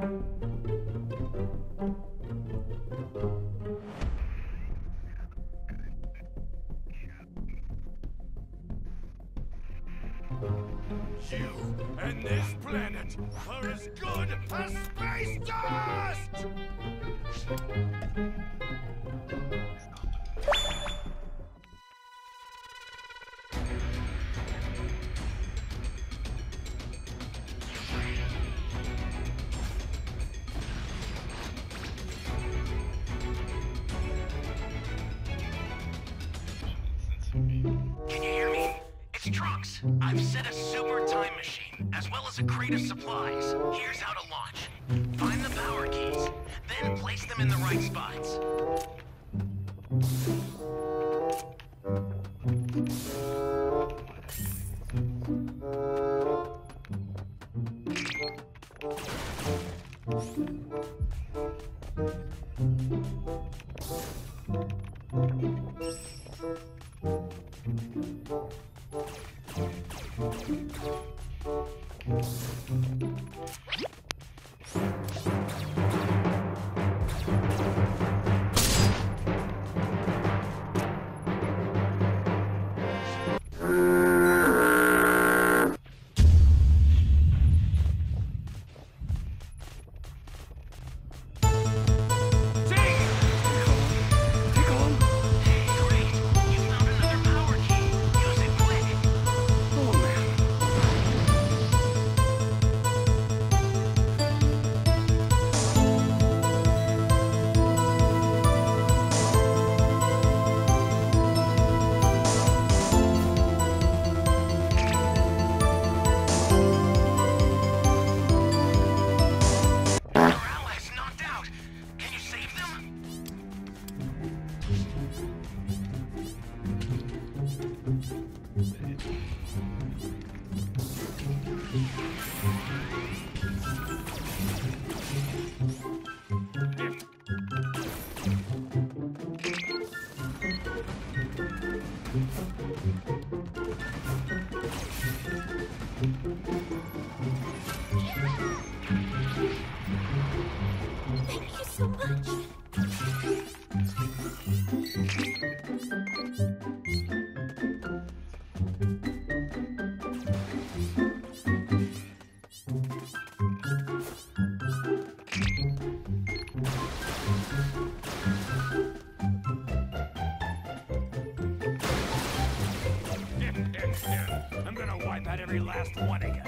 You and this planet are as good as space dust! I've set a super time machine, as well as a crate of supplies. Here's how to launch. Find the power keys, then place them in the right spots. Great! Every last one of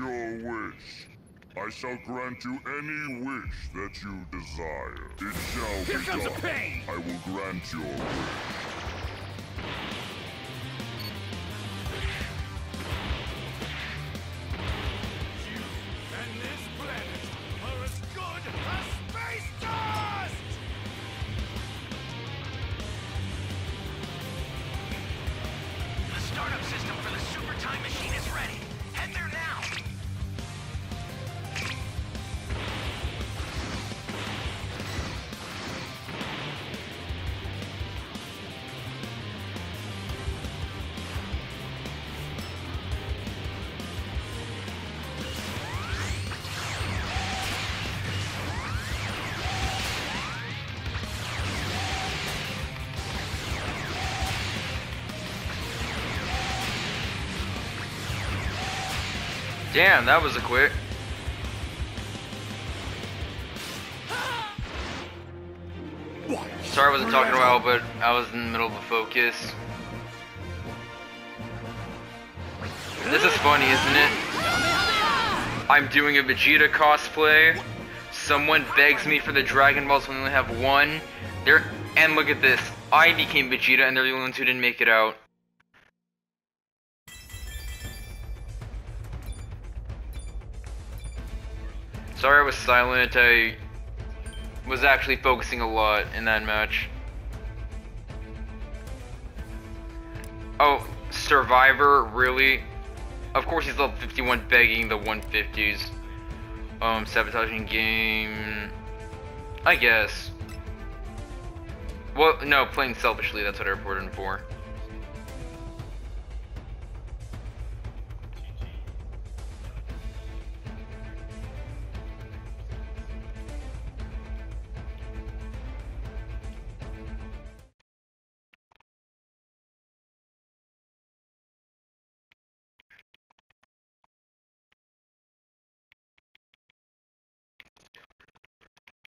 your wish. I shall grant you any wish that you desire. It shall Here be comes the done. pain! I will grant your wish. Damn, that was a quick. Sorry I wasn't talking a while, but I was in the middle of a focus. This is funny, isn't it? I'm doing a Vegeta cosplay. Someone begs me for the Dragon Balls when we only have one. There, and look at this. I became Vegeta, and they're the only ones who didn't make it out. Sorry I was silent. I was actually focusing a lot in that match. Oh, Survivor, really? Of course he's level 51 begging the 150s. Um, sabotaging game... I guess. Well, no, playing selfishly, that's what I reported him for.